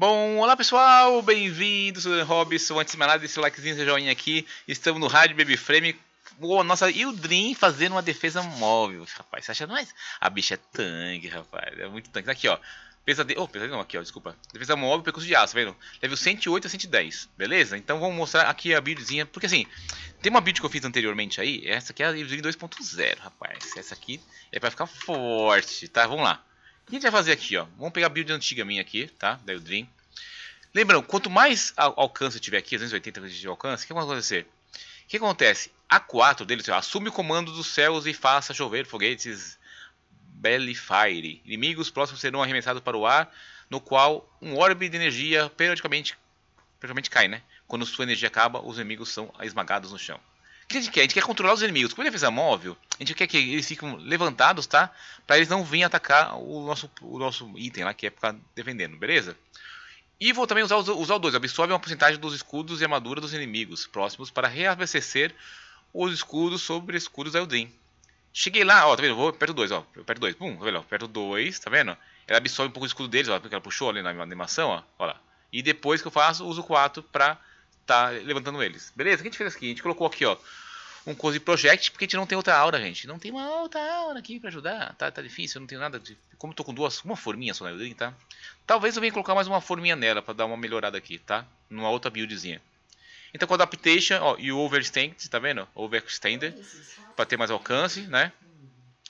Bom, olá pessoal, bem-vindos, o Robson, antes de mais nada, o likezinho, seu joinha aqui, estamos no Rádio Baby Frame, nossa Ildrin fazendo uma defesa móvel, rapaz, você acha mais? A bicha é tanque, rapaz, é muito tanque, aqui ó, pesadelo, oh, pesadelo não, aqui ó, desculpa, defesa móvel, percurso de aço, tá vendo? Level 108 a 110, beleza? Então vamos mostrar aqui a buildzinha, porque assim, tem uma build que eu fiz anteriormente aí, essa aqui é a Ildrin 2.0, rapaz, essa aqui é pra ficar forte, tá? Vamos lá. O que a gente vai fazer aqui, ó? Vamos pegar a build antiga minha aqui, tá? Da Eldrin. Lembrando, quanto mais alcance eu tiver aqui, 280 de alcance, o que vai acontecer? O que acontece? A 4 dele, ó, assume o comando dos céus e faça chover foguetes Belly Fire. Inimigos próximos serão arremessados para o ar, no qual um orbe de energia periodicamente, periodicamente cai, né? Quando sua energia acaba, os inimigos são esmagados no chão que a gente quer? A gente quer controlar os inimigos. Com defesa móvel, a gente quer que eles fiquem levantados, tá? Para eles não virem atacar o nosso, o nosso item lá, que é ficar defendendo, beleza? E vou também usar, usar o 2. Absorve uma porcentagem dos escudos e armadura dos inimigos próximos para reabastecer os escudos sobre escudos da Eldrin. Cheguei lá, ó, tá vendo? Vou perto 2, ó. Perto 2. Pum, tá vendo? Perto 2, tá vendo? Ela absorve um pouco o escudo deles, ó. Porque ela puxou ali na animação, ó. Ó lá. E depois que eu faço, uso 4 pra tá levantando eles. Beleza? O que a gente fez aqui? A gente colocou aqui, ó, um Cozy Project, porque a gente não tem outra aura, gente. Não tem uma outra aura aqui pra ajudar. Tá, tá difícil, eu não tenho nada de... Como eu tô com duas, uma forminha só na Eldrin, tá? Talvez eu venha colocar mais uma forminha nela pra dar uma melhorada aqui, tá? Numa outra buildzinha. Então com a Adaptation, ó, e o Overstand, tá vendo? Overextender, pra ter mais alcance, né?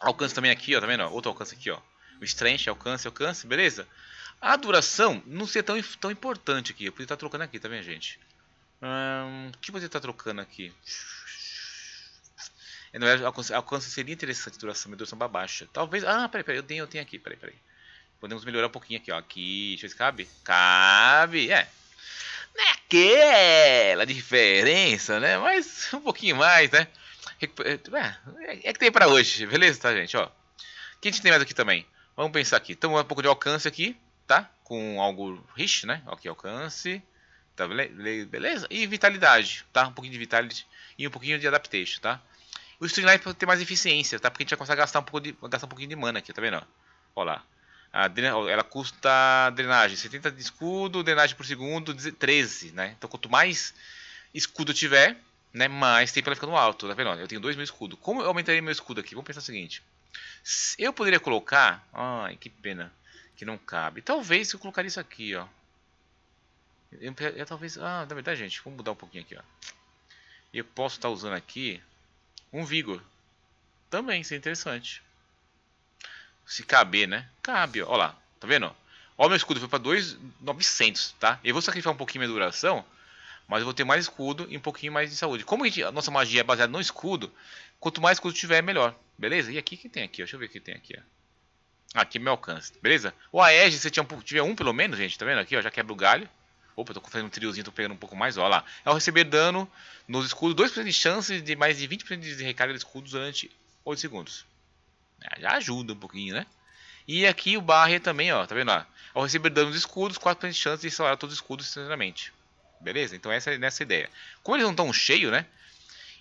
Alcance também aqui, ó, tá vendo? Outro alcance aqui, ó. O Strength, alcance, alcance, beleza? A duração não ser tão, tão importante aqui. Eu podia estar trocando aqui, tá vendo, gente? Hum, o que você está trocando aqui? Na verdade, alcance, alcance seria interessante, duração, minha duração baixa. Talvez. Ah, peraí, peraí, eu tenho, eu tenho aqui, peraí, peraí. Podemos melhorar um pouquinho aqui, ó. Aqui, deixa eu ver se cabe. Cabe, é. Não é aquela diferença, né? Mas um pouquinho mais, né? É, é que tem pra hoje, beleza, tá, gente? Ó. O que a gente tem mais aqui também? Vamos pensar aqui. Então, um pouco de alcance aqui, tá? Com algo rich, né? Aqui, alcance. Tá, beleza? E vitalidade, tá? Um pouquinho de vitalidade e um pouquinho de adaptation, tá? O Streamline para ter mais eficiência, tá? Porque a gente já consegue gastar um, pouco de, gastar um pouquinho de mana aqui, tá vendo? Olha lá. A, ela custa drenagem 70 de escudo, drenagem por segundo 13, né? Então quanto mais escudo eu tiver, né, mais tempo ela fica no alto, tá vendo? Eu tenho 2 mil escudo. Como eu aumentaria meu escudo aqui? Vamos pensar o seguinte. Eu poderia colocar... Ai, que pena que não cabe. Talvez eu colocaria isso aqui, ó. Eu, eu, talvez. Ah, na verdade, gente, vamos mudar um pouquinho aqui, ó. Eu posso estar usando aqui um Vigor. Também, isso é interessante. Se caber, né? Cabe, ó. lá. Tá vendo? Ó, meu escudo foi para 2,900, tá? Eu vou sacrificar um pouquinho minha duração, mas eu vou ter mais escudo e um pouquinho mais de saúde. Como a, gente, a nossa magia é baseada no escudo, quanto mais escudo tiver, melhor. Beleza? E aqui que tem aqui? Deixa eu ver o que tem aqui, ó. Aqui é meu alcance, beleza? O Aege, se você tinha um, tiver um pelo menos, gente, tá vendo aqui, ó, já quebra o galho. Opa, tô fazendo um triozinho, tô pegando um pouco mais. Ó lá. Ao receber dano nos escudos, 2% de chance de mais de 20% de recarga de escudos durante 8 segundos. É, já ajuda um pouquinho, né? E aqui o barre também, ó, tá vendo? Ó? Ao receber dano nos escudos, 4% de chance de instalar todos os escudos instantaneamente. Beleza? Então essa é nessa ideia. Como eles não estão cheios, né?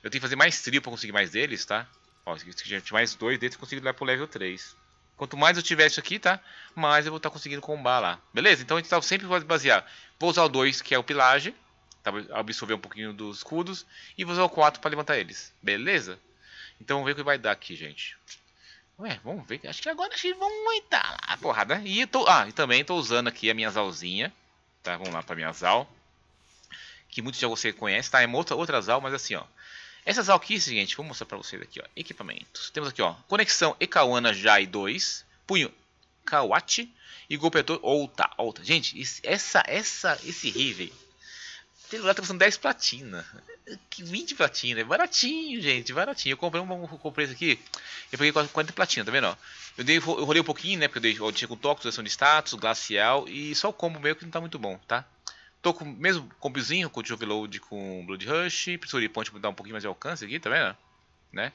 Eu tenho que fazer mais trio para conseguir mais deles, tá? Ó, se tiver mais dois deles, eu consigo dar pro level 3. Quanto mais eu tiver isso aqui, tá? Mais eu vou estar tá conseguindo combar lá. Beleza? Então a gente tá sempre vai basear. Vou usar o 2, que é o pilagem. Tá? Absorver um pouquinho dos escudos. E vou usar o 4 para levantar eles. Beleza? Então vamos ver o que vai dar aqui, gente. Ué, vamos ver. Acho que agora acho vamos aguentar lá a porrada. E tô, ah, e também estou usando aqui a minha zalzinha. Tá? Vamos lá para minha zal. Que muitos já você conhece, tá? É uma outra, outra zal, mas assim, ó. Essas aqui, gente, vou mostrar para vocês aqui, ó. Equipamentos. Temos aqui, ó, conexão Ekawana Jai 2, punho Kawachi e golpeador Outa. Outa. Gente, essa, essa, esse Riven, tem lugar tá custando 10 platina. 20 platina, é baratinho, gente, baratinho. Eu comprei um, comprei esse aqui, eu peguei 40 platina, tá vendo, ó. Eu, dei, eu rolei um pouquinho, né, porque eu, dei, tinha com toque, seleção de status, glacial e só o combo meio que não tá muito bom, tá? Tô com mesmo combozinho, com o Overload com Blood Rush, Pistol Ponte para dar um pouquinho mais de alcance aqui, tá vendo? Né?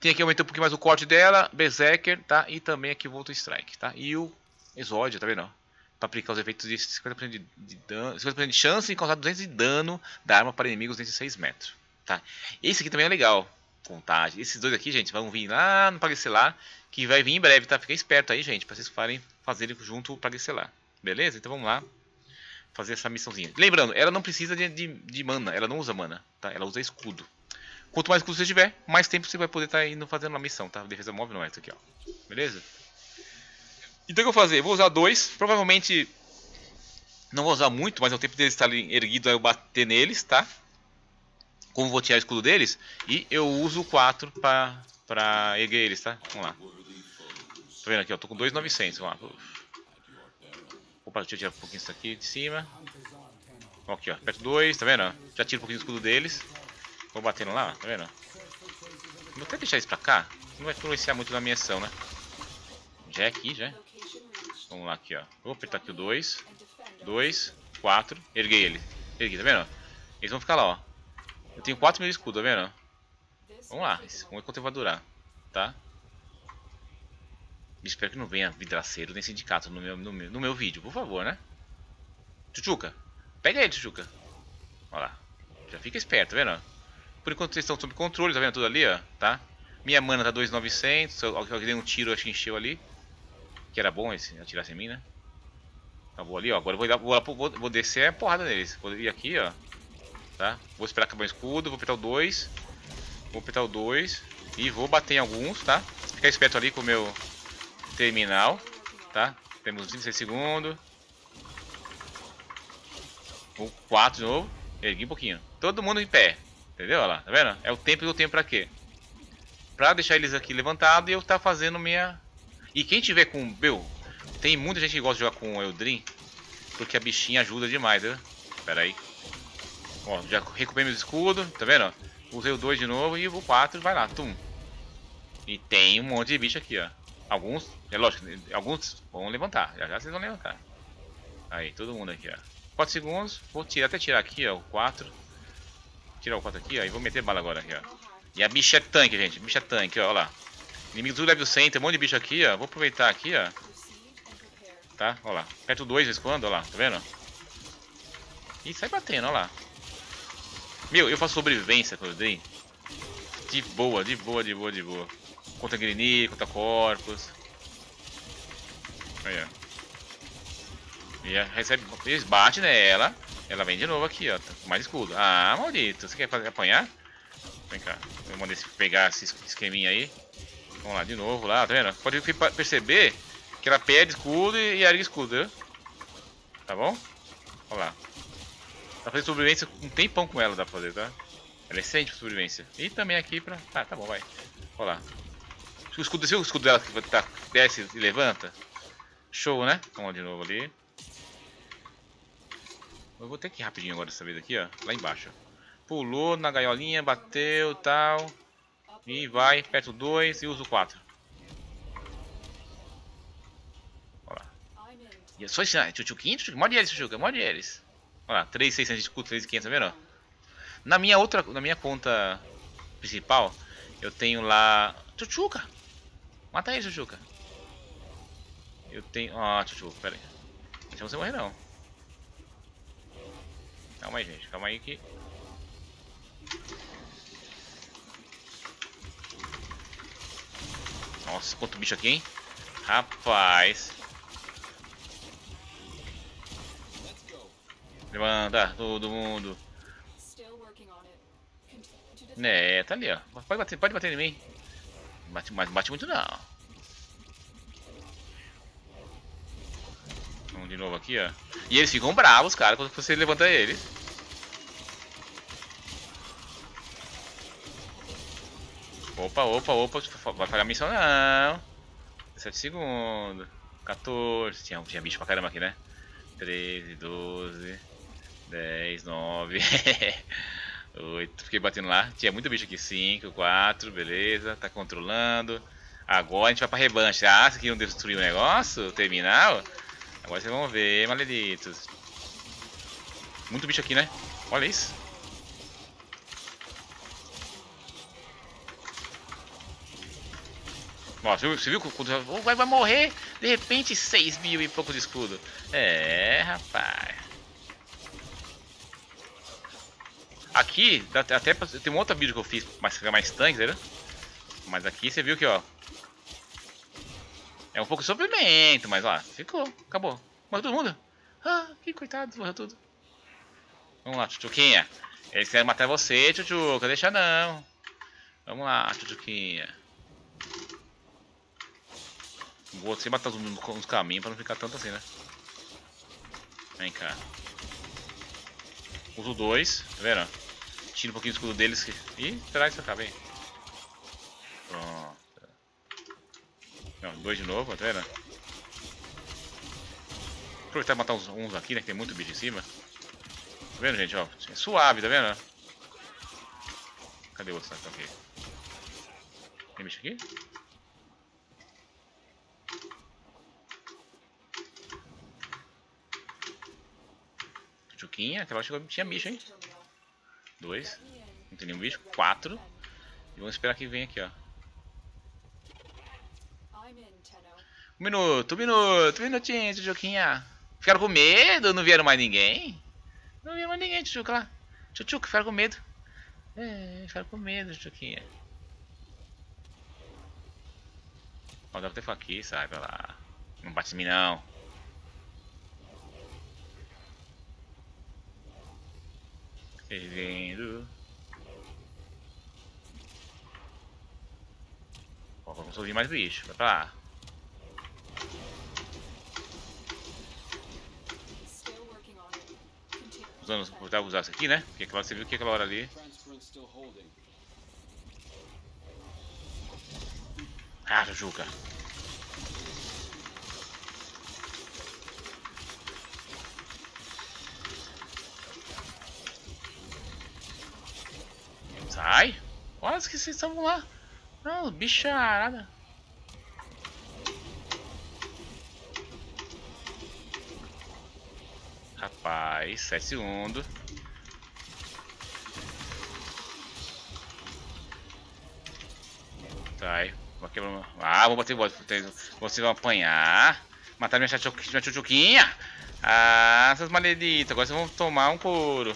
Tem aqui aumentando um pouquinho mais o corte dela, Berserker, tá? E também aqui o Volt Strike, tá? E o Exódio, tá vendo? Para aplicar os efeitos de 50% de, de, dano, 50% de chance e causar 200 de dano da arma para inimigos dentro de 6 metros, tá? Esse aqui também é legal, contagem. Esses dois aqui, gente, vão vir lá no Pagcelar, que vai vir em breve, tá? Fica esperto aí, gente, para vocês farem, fazerem junto o Pagcelar. Beleza? Então vamos lá. fazer essa missãozinha. Lembrando, ela não precisa de, de, de mana, ela não usa mana, tá? Ela usa escudo. Quanto mais escudo você tiver, mais tempo você vai poder estar tá indo fazendo uma missão, tá? Defesa móvel não é isso aqui, ó. Beleza? Então o que eu vou fazer? Vou usar dois, provavelmente não vou usar muito, mas é o tempo deles estar erguido aí eu bater neles, tá? Como vou tirar o escudo deles, e eu uso o 4 pra, pra erguer eles, tá? Vamos lá. Tá vendo aqui, ó, tô com 2,900, vamos lá. Opa, deixa eu tirar um pouquinho isso aqui de cima. Aqui, ó, aperto 2, tá vendo? Já tiro um pouquinho do escudo deles. Vou batendo lá, tá vendo? Vou até deixar isso pra cá, não vai influenciar muito na minha ação, né? Já é aqui, já. Vamos lá aqui, ó. Vou apertar aqui o 2. 2, 4. Erguei ele. Erguei, tá vendo? Eles vão ficar lá, ó. Eu tenho 4 mil de escudo, tá vendo? Vamos lá. Vamos ver quanto tempo vai durar. Tá? Espero que não venha vidraceiro nem sindicato no meu, no meu, no meu vídeo, por favor, né? Chuchuca. Pega ele, Chuchuca. Olha lá. Já fica esperto, tá vendo? Por enquanto vocês estão sob controle, tá vendo tudo ali, ó? Tá? Minha mana tá 2.900. Eu dei um tiro, acho que encheu ali. Que era bom esse atirar sem mim, né? Tá, vou ali, ó. Agora vou, vou, vou, vou descer a porrada neles. Vou ir aqui, ó. Tá? Vou esperar acabar o escudo. Vou apertar o 2. Vou apertar o 2. E vou bater em alguns, tá? Ficar esperto ali com o meu terminal. Tá? Temos 26 segundos. O 4 de novo. Ergui um pouquinho. Todo mundo em pé. Entendeu? Olha lá, tá vendo? É o tempo que eu tenho pra quê? Pra deixar eles aqui levantados e eu tá fazendo minha... E quem tiver com... Meu, tem muita gente que gosta de jogar com o Eldrin, porque a bichinha ajuda demais, né? Pera aí. Ó, já recuperei meus escudos, tá vendo? Usei o 2 de novo e o 4 vai lá, tum. E tem um monte de bicho aqui, ó. Alguns, é lógico, alguns vão levantar, já já vocês vão levantar. Aí, todo mundo aqui, ó. 4 segundos, vou tirar, até tirar aqui, ó, o 4. Tirar o 4 aqui, ó, e vou meter bala agora aqui, ó. E a bicha é tanque, gente, bicha é tanque, ó, ó lá. Inimigo do level 100, tem um monte de bicho aqui, ó. Vou aproveitar aqui, ó tá? Olha lá. Aperta o 2 de vez quando, olha lá, tá vendo? E sai batendo, olha lá. Meu, eu faço sobrevivência com o Drain. De boa, de boa, de boa, de boa. Contra Grini, contra Corpus. Aí, ó. E recebe. Eles batem nela. Ela vem de novo aqui, ó. Com mais escudo. Ah, maldito. Você quer fazer, apanhar? Vem cá. Eu mandei pegar esse esqueminha aí. Vamos lá, de novo lá, tá vendo? Pode perceber que ela perde escudo e ergue escudo, viu? Tá bom? Olha lá. Dá pra fazer sobrevivência um tempão com ela, dá pra fazer, tá? Ela é excelente pra sobrevivência. E também aqui pra... Ah, tá bom, vai. Olha lá. O escudo, o escudo dela que tá, desce e levanta? Show, né? Vamos de novo ali. Eu vou ter que ir rapidinho agora dessa vez aqui, ó. Lá embaixo. Pulou na gaiolinha, bateu tal. E vai, aperta o 2 e usa o 4. E é só ensinar. Tchutchuquinho, tchutchuquinho. Morde eles, Tchutchuca. Morde eles. Olha lá, 3,600 de escudo, 3,500, tá vendo? Na minha outra, na minha conta principal, eu tenho lá... Tchutchuca! Mata ele, Tchutchuca. Eu tenho... Ah, Tchutchuca, pera aí. Deixa você morrer, não. Calma aí, gente. Calma aí que... Nossa, quanto bicho aqui, hein? Rapaz. Levanta, todo mundo. É, tá ali, ó. Pode bater, pode bater em mim. Bate, mas bate muito não. De novo aqui, ó. E eles ficam bravos, cara, quando você levanta eles. Opa, opa, opa. Vai falhar a missão não. 17 segundos. 14. Tinha, tinha bicho pra caramba aqui, né? 13, 12. 10, 9, 8, fiquei batendo lá. Tinha muito bicho aqui. 5, 4, beleza. Tá controlando. Agora a gente vai pra revanche. Ah, vocês queriam destruir o negócio? O terminal? Agora vocês vão ver, maleditos. Muito bicho aqui, né? Olha isso. Ó, você viu, você viu quando vai, vai morrer? De repente 6 mil e pouco de escudo. É, rapaz. Aqui, até tem um outro vídeo que eu fiz, mas fica mais tanque, entendeu? Mas aqui você viu que, ó. É um pouco de sofrimento, mas ó, ficou, acabou. Mas todo mundo. Ah, que coitado, morreu tudo. Vamos lá, Tchutchuquinha. Eles querem matar você, Tchutchuca. Deixa não. Vamos lá, Tchutchuquinha. Vou sem matar os nos caminhos pra não ficar tanto assim, né? Vem cá. Uso dois, tá vendo? Tira um pouquinho do escudo deles. Que... Ih, será que isso acaba, hein? Pronto. Não, dois de novo, tá vendo? Aproveitar e matar uns, uns aqui, né? Que tem muito bicho em cima. Tá vendo, gente? Ó, é suave, tá vendo? Cadê o outro saco aqui? Tem bicho aqui? Chuquinha, aquela chegou, tinha bicho, hein? Dois. Não tem nenhum bicho. Quatro. E vamos esperar que venha aqui, ó. Um minuto, um minuto, um minutinho, Chuchuquinha. Ficaram com medo? Não vieram mais ninguém? Não vieram mais ninguém, Chuchuca lá. Chuchuca, ficaram com medo. É, ficaram com medo, Chuchuquinha. Ó, deve ter aqui, sai pra lá. Não bate em mim, não. Fervendo. Ó, ouvir mais bicho. Vai pra lá. Usando, vou usar isso aqui, né? Porque aquela, você viu que aquela hora ali. Ah, Jujuca. Sai! Olha que vocês estavam lá. Não, bicharada. Rapaz, 7 segundos. Sai. Vou quebrar Ah, vou bater o Vocês vão apanhar. Matar minha chuchuquinha. Ah, essas maleditas. Agora vocês vão tomar um couro.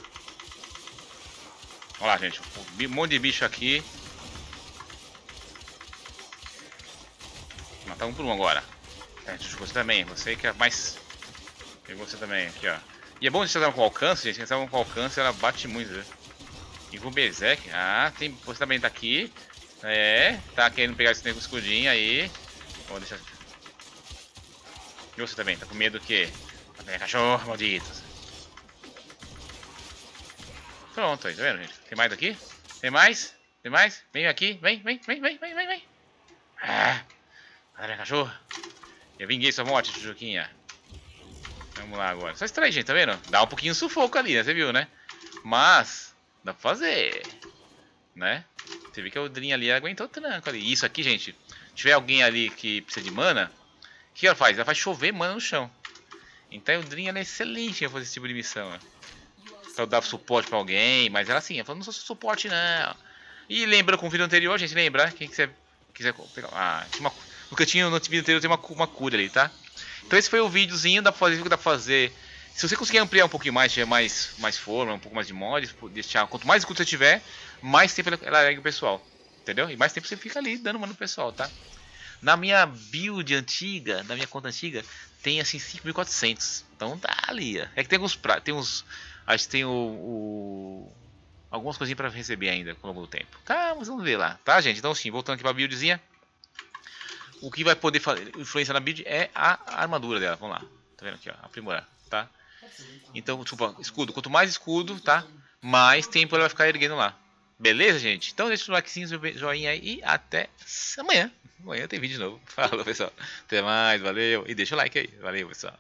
Olha lá, gente. Um monte de bicho aqui. Matar um por um agora. É, você também. Você que é mais... E você também, aqui, ó. E é bom você estar com alcance, gente. Você com alcance, ela bate muito, né? E com Berserk. Ah, tem... você também tá aqui. É, tá querendo pegar esse escudinho aí. Vou deixar... E você também, tá com medo do quê? Cachorro, malditos. Pronto aí, tá vendo, gente? Tem mais aqui? Tem mais? Tem mais? Vem aqui, vem, vem, vem, vem, vem, vem, vem. Ah, cadê cachorro? Eu vinguei sua morte, Chuchuquinha. Vamos lá agora. Só extrair, gente, tá vendo? Dá um pouquinho de sufoco ali, né? Você viu, né? Mas, dá pra fazer. Né? Você viu que a Odrinha ali aguentou o tranco ali. Isso aqui, gente, se tiver alguém ali que precisa de mana, o que ela faz? Ela faz chover mana no chão. Então a Odrinha é excelente em fazer esse tipo de missão, né? eu dava suporte pra alguém, mas era assim, eu falei, não sou suporte não. E lembra com o vídeo anterior, gente, lembra? Quem quiser, quiser pegar. Ah, tinha uma, no cantinho no vídeo anterior tem uma, uma cura ali, tá? Então esse foi o videozinho, pra fazer o pra fazer. Se você conseguir ampliar um pouquinho mais, tiver mais, mais forma, um pouco mais de mods, deixar, quanto mais escudo você tiver, mais tempo ela ergue o pessoal. Entendeu? E mais tempo você fica ali dando mano no pessoal, tá? Na minha build antiga, na minha conta antiga, tem assim 5400. Então tá ali. É que tem alguns pra, tem uns Acho que tem o, o algumas coisinhas para receber ainda ao longo do tempo. Tá, mas vamos ver lá, tá, gente? Então, sim, voltando aqui para buildzinha. O que vai poder influenciar na build é a armadura dela. Vamos lá, tá vendo aqui, ó, aprimorar, tá? Então, desculpa, escudo. Quanto mais escudo, tá? Mais tempo ela vai ficar erguendo lá. Beleza, gente? Então deixa o likezinho, joinha aí e até amanhã. Amanhã tem vídeo de novo. Falou, pessoal. Até mais, valeu. E deixa o like aí. Valeu, pessoal.